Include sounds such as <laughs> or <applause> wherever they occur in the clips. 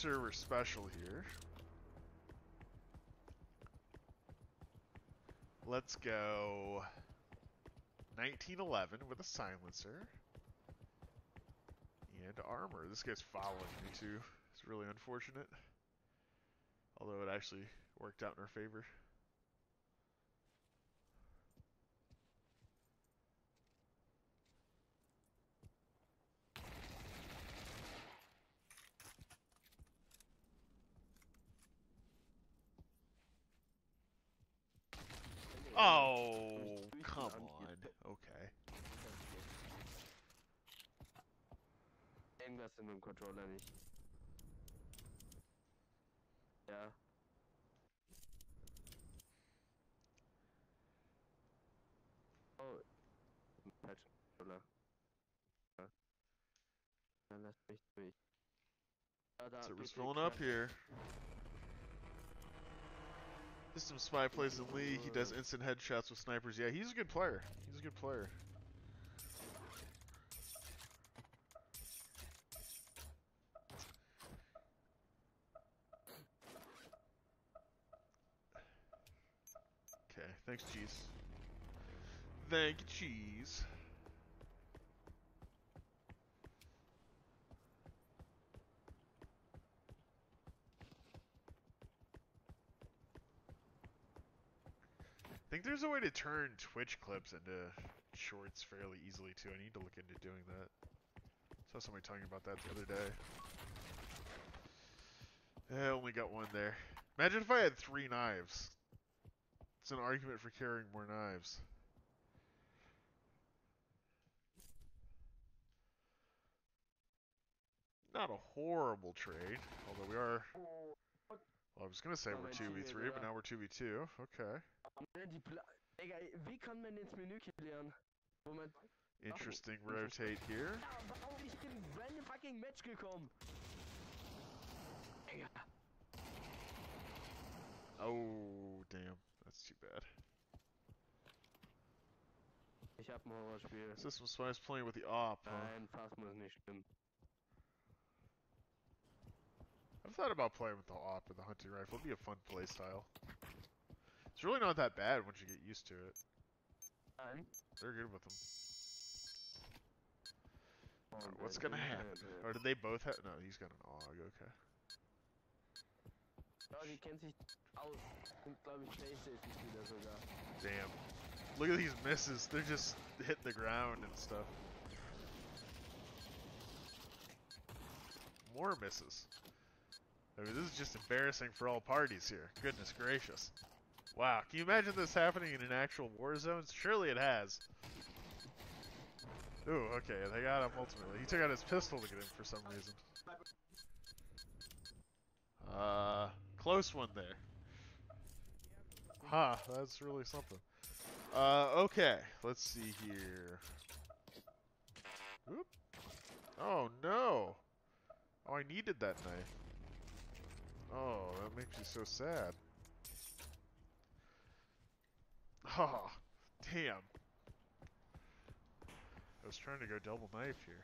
server special here. Let's go 1911 with a silencer and armor. This guy's following me too. It's really unfortunate. Although it actually worked out in our favor. Oh, come on. Okay. Irgendwas in dem Controller nicht. Ja. Oh. Falsch Controller. Ja. Dann lass mich durch. Da, Server's bitte, filling up here. System Spy plays in Lee. He does instant headshots with snipers. Yeah, he's a good player. He's a good player. Okay, thanks, Cheese. Thank you, Cheese. I think there's a way to turn Twitch clips into shorts fairly easily too. I need to look into doing that. Saw somebody talking about that the other day. I only got one there. Imagine if I had three knives. An argument for carrying more knives. Not a horrible trade, although we are. Well, I was gonna say Oh, we're 2v3, but now we're two v two. Okay, interesting rotate here. Oh, damn, that's too bad. Ich hab ein Horrorspiel. System Spy's playing with the op. Huh? Nein, nicht. I've thought about playing with the op and the hunting rifle. It'd be a fun playstyle. It's really not that bad once you get used to it. Nein. They're good with them. Alright, oh, Und, what's gonna happen? Or did they both have? No, he's got an AUG. Okay. Ja, die kennt sich aus. Sind, glaube ich, Playstation-Spieler sogar. Damn. Look at these misses. They're just hitting the ground and stuff. More misses. I mean, this is just embarrassing for all parties here. Goodness gracious. Wow, can you imagine this happening in an actual war zone? Surely it has. Ooh, okay, they got him ultimately. He took out his pistol to get him for some reason. Uh, close one there. Huh, that's really something. Uh, okay, let's see here. Oop. Oh no! Oh, I needed that knife. Oh, that makes me so sad. Oh, damn. I was trying to go double knife here.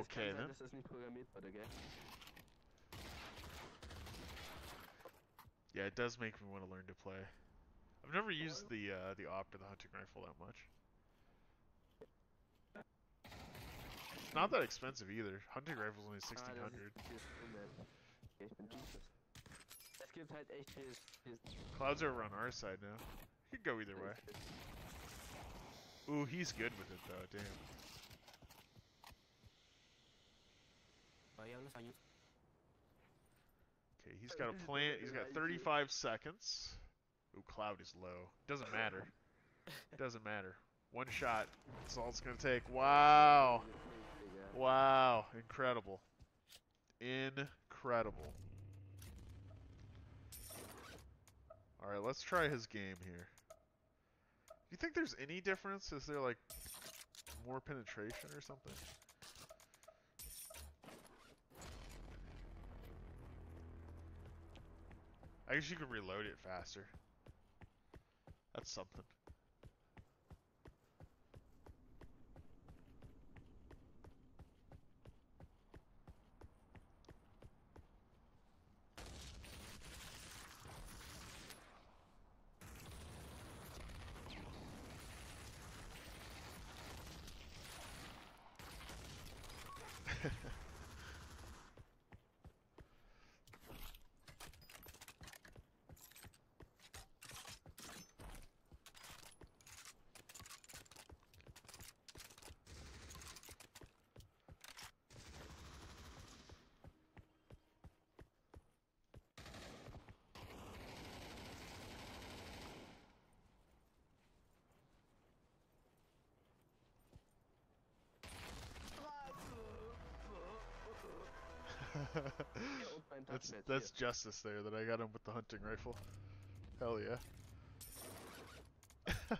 Okay sein, then. dass das nicht programmiert wurde, gell? Yeah, it does make me want to learn to play. I've never used the uh, the op or the hunting rifle that much. It's not that expensive either. Hunting rifle's only Ah, sixteen das hundred. ist, das ist unnett. Okay, ich bin Jesus. Es gibt halt echt viel. viel Clouds are over on our side now. Could go either way. Ooh, he's good with it though. Damn. Okay, he's got a plant. He's got 35 seconds. Ooh, Cloud is low. Doesn't matter. <laughs> Doesn't matter. One shot. That's all it's gonna take. Wow. Wow. Incredible. Incredible. All right, let's try his game here. Do you think there's any difference? Is there like more penetration or something? I guess you can reload it faster. That's something. Hier und mein that's that's justice there that I got him with the hunting rifle. Hell yeah. <laughs> I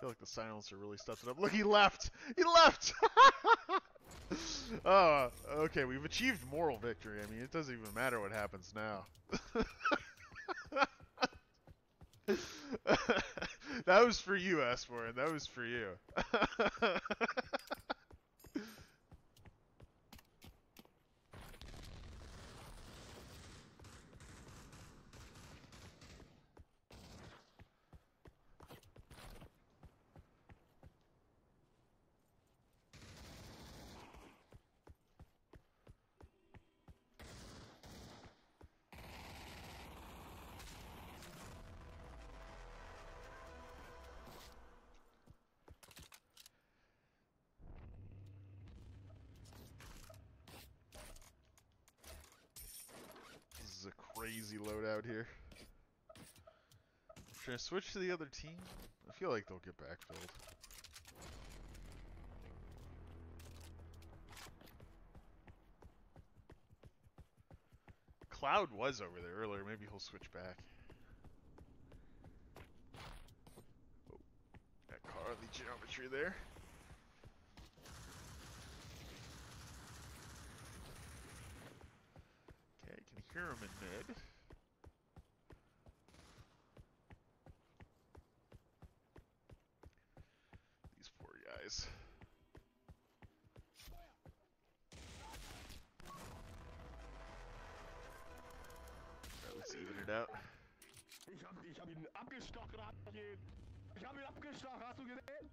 feel like the silencer really stepped it up. Look, he left! He left! <laughs> oh, okay, we've achieved moral victory. I mean, it doesn't even matter what happens now. <laughs> that was for you, Asporin. That was for you. <laughs> This is a crazy loadout here. Should I switch to the other team? I feel like they'll get backfilled. Cloud was over there earlier. Maybe he'll switch back. Oh, that car the geometry there. Okay, can in mid. These poor guys. Alright, let's even it out. Ich hab, ich hab ihn abgestochen, hab ich ihn. Ich hab ihn abgestochen, hast du gesehen?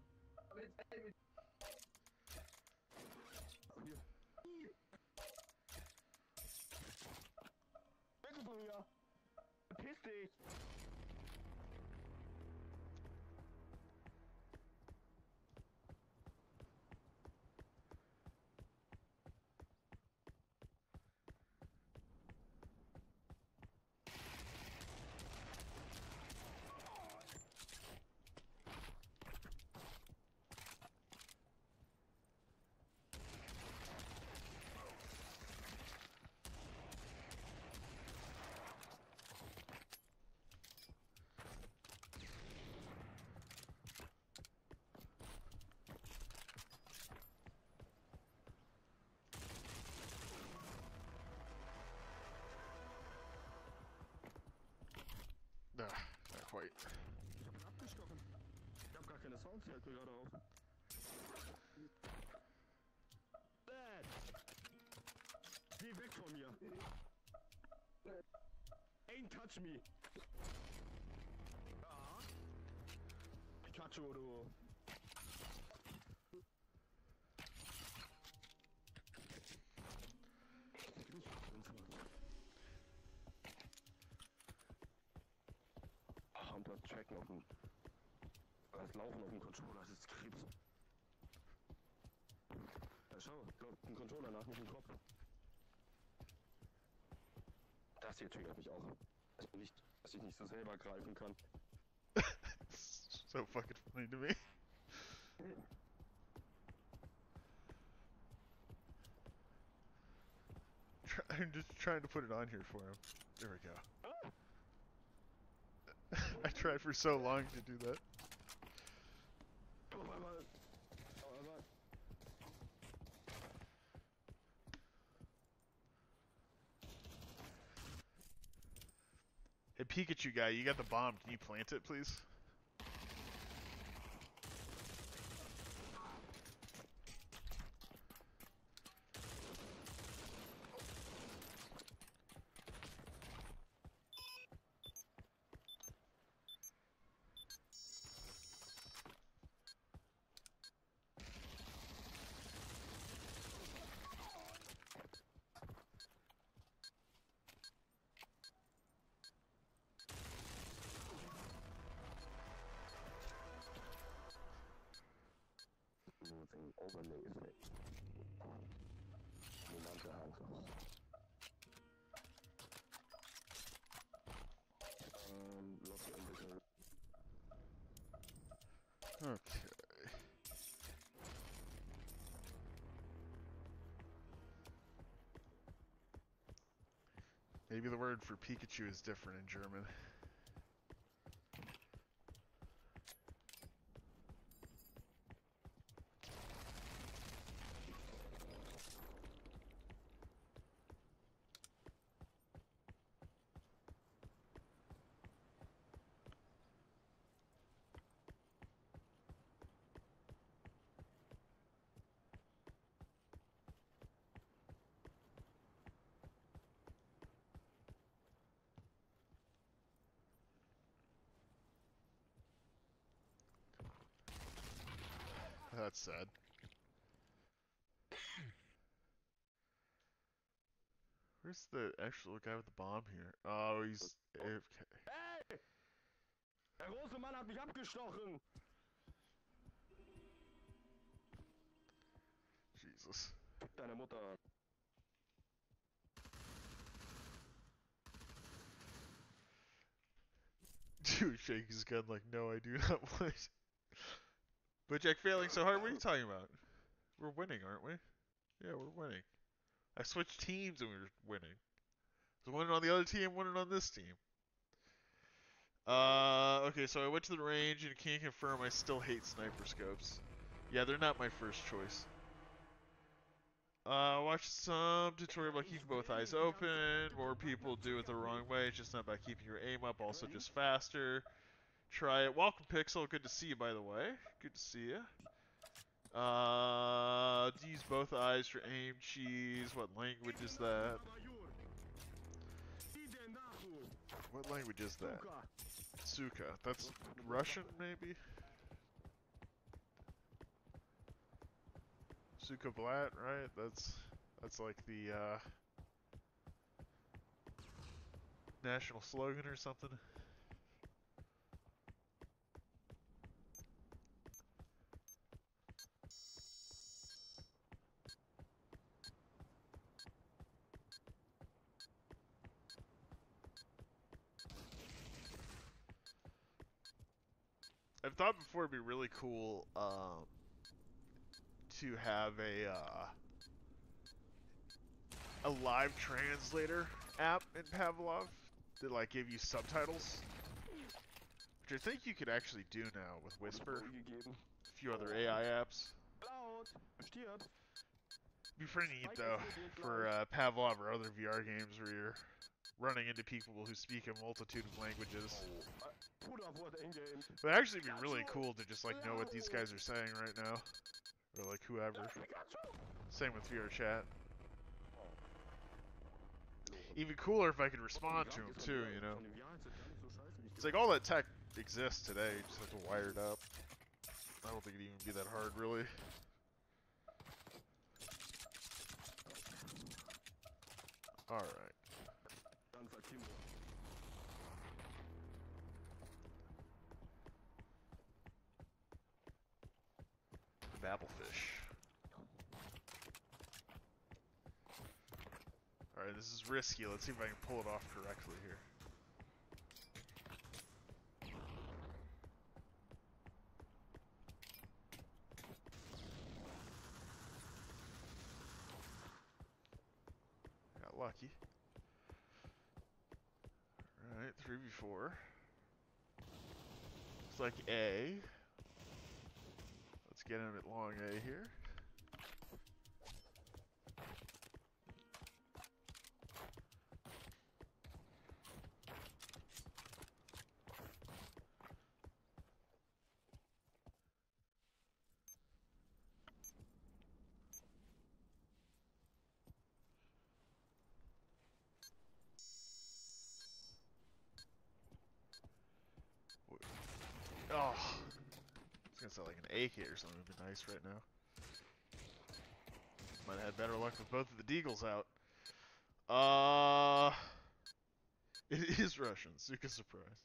Quite. Ich hab abgestochen. Ich hab gar keine Sounds, mir gerade auf. Dad! Geh weg von mir! Ain't touch me! Ja. Pikachu, du! Ah, und das Tracken auf dem. Das Laufen auf dem Controller, das ist Krebs. Ja, schau, kommt ein Controller nach mich im Kopf. Das hier triggert mich auch. ich nicht, dass ich nicht so selber greifen kann. <laughs> so fucking funny to me. <laughs> I'm just trying to put it on here for him. There we go. I tried for so long to do that. Mal. Aber mal. Hey Pikachu guy, you got the bomb. Can you plant it, please? Effect. Niemand handles. Um, in the Okay. Maybe the word for Pikachu is different in German. That's sad. Where's the actual guy with the bomb here? Oh, he's AFK. Hey! Der große Mann hat mich abgestochen! Jesus. Deine Mutter. <laughs> Dude, shake his gun like, no, I do not want. But Jack failing so hard. What are you talking about? We're winning, aren't we? Yeah, we're winning. I switched teams and we were winning. So winning on the other team, winning on this team. Uh, okay, so I went to the range and can confirm I still hate sniper scopes. Yeah, they're not my first choice. Uh, watch some tutorial about keeping both eyes open. More people do it the wrong way. It's just not about keeping your aim up. Also, just faster. Try it. Welcome, Pixel. Good to see you, by the way. Good to see you. Uh, use both eyes for aim cheese. What language is that? What language is that? Suka. That's Russian, maybe? Suka Blat, right? That's that's like the uh, national slogan or something. I've thought before it'd be really cool um, to have a uh, a live translator app in Pavlov that like gave you subtitles, which I think you could actually do now with Whisper, a few other AI apps. Be pretty neat though for uh, Pavlov or other VR games where you're running into people who speak a multitude of languages. Bruder. It would actually be really cool to just like know what these guys are saying right now, or like whoever. Same with VR chat. Even cooler if I could respond to them too, you know. Von dem Jahr ist das gar nicht so scheiße, wie ich It's like all that tech exists today, you just have to wire it up. I don't think it'd even be that hard, really. Alright. Alright, this is risky. Let's see if I can pull it off correctly here. Got lucky. Alright, 3v4. Looks like A. Let's get him at long A here. Oh. I was gonna sound like an AK or something would be nice right now. Might have had better luck with both of the Deagles out. Uh. <laughs> It is Russian. Suka surprise.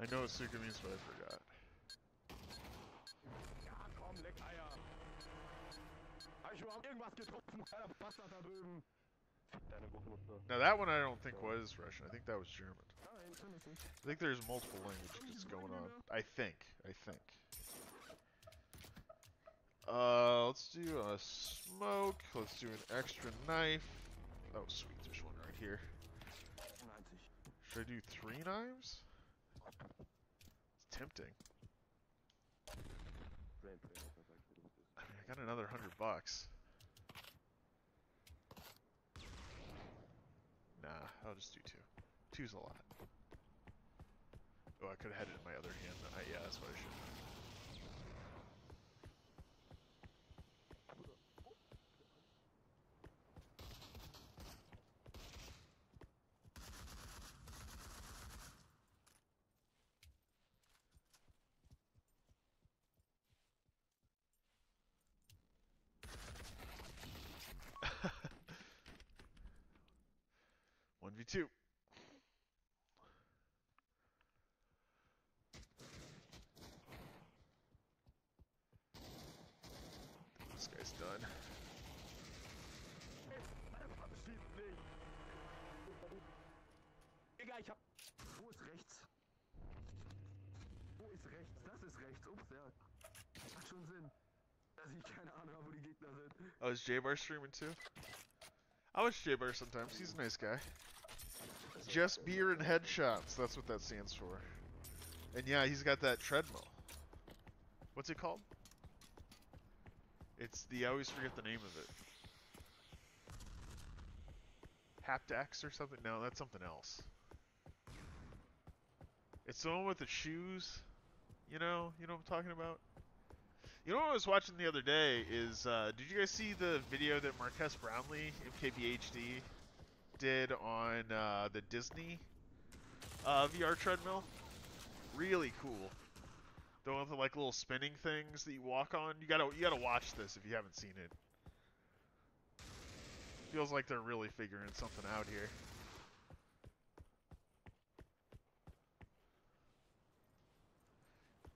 I know what Suka means, but I forgot. Ja, komm, leck Eier. Hab ich überhaupt irgendwas getroffen? Kleiner Bastard da drüben. Now that one I don't think was Russian. I think that was German. I think there's multiple languages going on. I think. I think. Uh, let's do a smoke. Let's do an extra knife. Oh, sweet. There's one right here. Should I do three knives? It's tempting. I mean, I got another hundred bucks. Nah, I'll just do two. Two's a lot. Oh, I could have had it in my other hand. Yeah, that's what I should. have. One two. This guy's done. Digga, ich hab... Wo ist rechts? Wo ist rechts? Das ist rechts. Ups, ja. Macht schon Sinn. Dass ich keine Ahnung habe, wo die Gegner sind. Oh, is J-Bar streaming too? I watch J-Bar sometimes. He's a nice guy. Just beer and headshots. That's what that stands for. And yeah, he's got that treadmill. What's it called? It's the I always forget the name of it. Haptax or something? No, that's something else. It's the one with the shoes. You know, you know what I'm talking about? You know what I was watching the other day is uh, did you guys see the video that Marques Brownlee, MKBHD, did on uh, the Disney uh, VR treadmill? Really cool. The one with the like little spinning things that you walk on. You gotta you gotta watch this if you haven't seen it. Feels like they're really figuring something out here.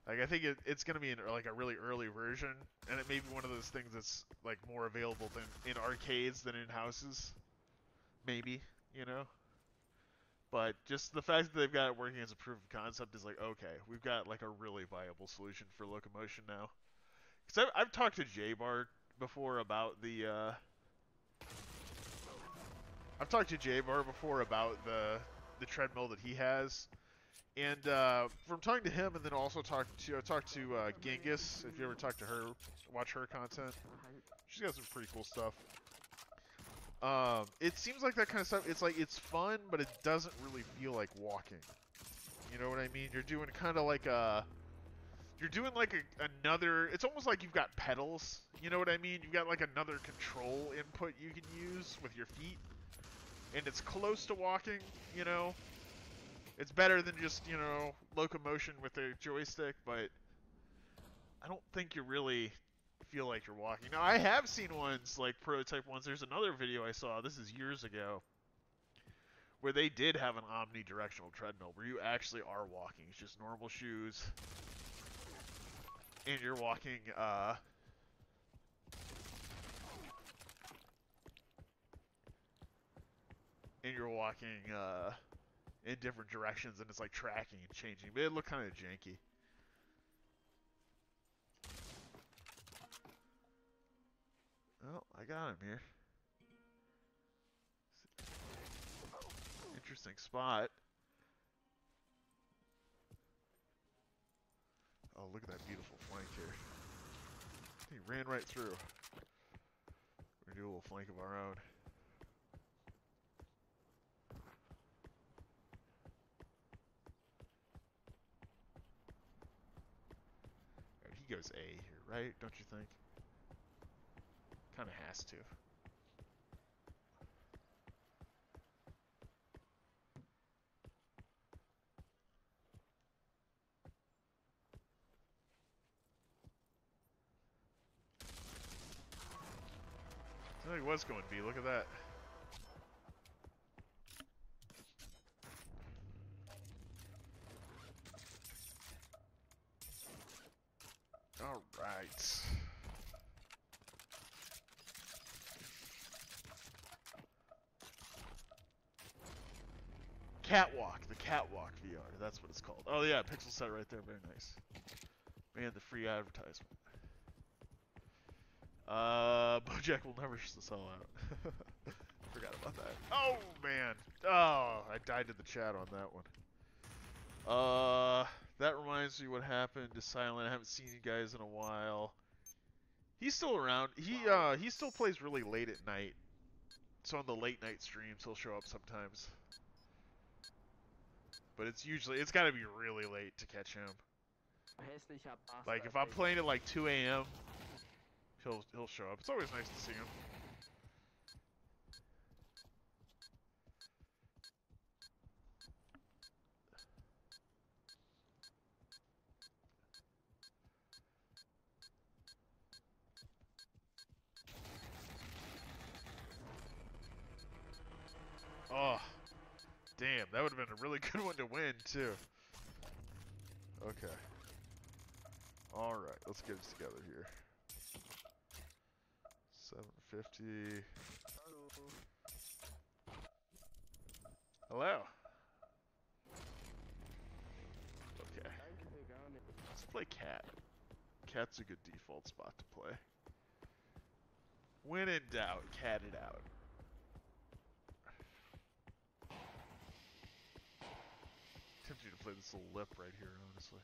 Like I think it, it's gonna be like a really early version, and it may be one of those things that's like more available than in arcades than in houses. Maybe, you know. But just the fact that they've got it working as a proof of concept is like, okay, we've got like a really viable solution for locomotion now. Because I've, I've talked to J-Bar before about the. Uh, I've talked to J-Bar before about the the treadmill that he has, and uh, from talking to him, and then also talked to I talked to uh, Genghis. If you ever talk to her, watch her content. She's got some pretty cool stuff. Um, it seems like that kind of stuff. It's like it's fun, but it doesn't really feel like walking. You know what I mean? You're doing kind of like a, you're doing like a, another. It's almost like you've got pedals. You know what I mean? You've got like another control input you can use with your feet, and it's close to walking. You know, it's better than just you know locomotion with a joystick, but I don't think you're really feel like you're walking. Now I have seen ones like prototype ones. There's another video I saw. This is years ago. Where they did have an omnidirectional treadmill where you actually are walking. It's just normal shoes. And you're walking uh and you're walking uh in different directions and it's like tracking and changing. But it looked kind of janky. Oh, I got him here. interesting spot. Oh, look at that beautiful flank here. He ran right through. We're gonna do a little flank of our own. He goes A here, right? Don't you think? Kind of has to. I it was going B. Look at that. All right. Catwalk, the Catwalk VR, that's what it's called. Oh yeah, pixel set right there, very nice. Man, the free advertisement. Uh, <laughs> Bojack will never sell out. <laughs> Forgot about that. Oh man. Oh, I died to the chat on that one. Uh, that reminds me what happened to Silent. I haven't seen you guys in a while. He's still around. He uh he still plays really late at night. So on the late night streams he'll show up sometimes. But it's usually it's got to be really late to catch him. Like if I'm playing at like 2 a.m., he'll he'll show up. It's always nice to see him. Too. Okay. All right, let's get it together here. 750. Hello. Okay, gar nicht. let's play cat. Cat's a good default spot to play. When in doubt, cat it out. Play this little lip right here, honestly.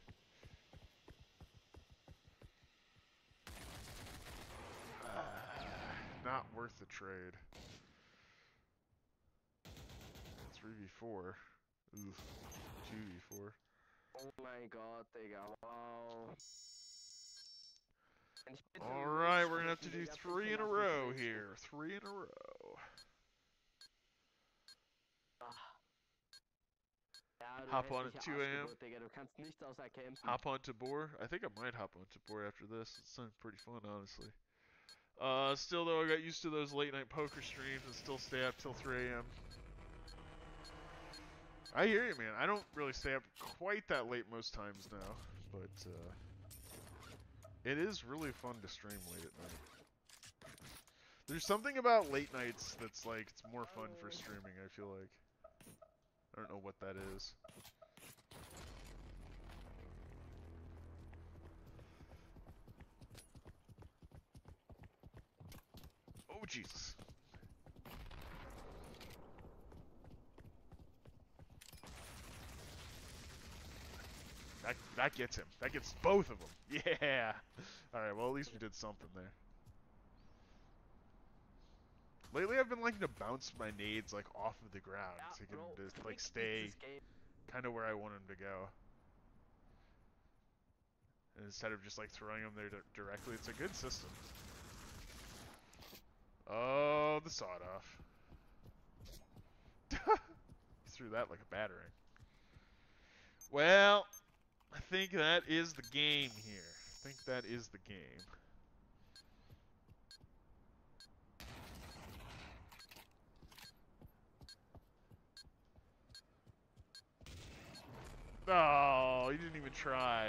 <sighs> Not worth the trade. 3v4. Ooh. 2v4. Oh mein Gott, Digga, wow. Wenn ich bitte Alright, we're gonna have to do three in a row here. Three in a row. Ah. Ja, du Hop on at 2 a.m.. Arschgeburt, Digga, du kannst nichts außer campen. Hop onto Boar? I think I might hop onto Boar after this. It sounds pretty fun, honestly. Uh, still though, I got used to those late night poker streams and still stay up till 3 a.m. I hear you, man. I don't really stay up quite that late most times now, but uh, it is really fun to stream late at night. There's something about late nights that's like it's more fun for streaming. I feel like. I don't know what that is. Oh Jesus. That that gets him. That gets both of them. <laughs> Yeah. All right. Well, at least we did something there. Lately, I've been liking to bounce my nades like off of the ground Ja, to get Bro, them to like stay kind of where I want them to go. And instead of just like throwing them there directly, it's a good system. Oh, the sawed off. <laughs> he threw that like a battering. Well, I think that is the game here. I think that is the game. Oh, he didn't even try.